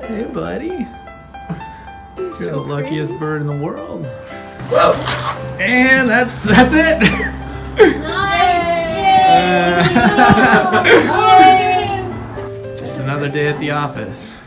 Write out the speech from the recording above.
Hey, buddy. You're so the luckiest pretty. bird in the world. Whoa! And that's that's it. Nice! Uh, Just another day at the office.